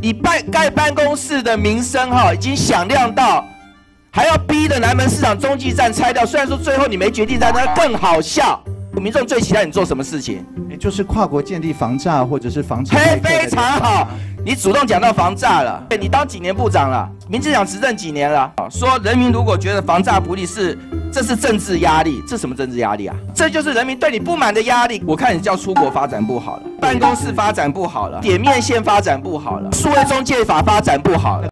你办盖办公室的名声哈，已经响亮到还要逼的南门市场中继站拆掉。虽然说最后你没决定但那更好笑。民众最期待你做什么事情？也就是跨国建立防诈或者是防止。嘿，非常好，你主动讲到防诈了。你当几年部长了？民进党执政几年了？说人民如果觉得防诈不利，是这是政治压力，这什么政治压力啊？这就是人民对你不满的压力。我看你叫出国发展不好了，办公室发展不好了，点面线发展不好了，数位中介法发展不好了。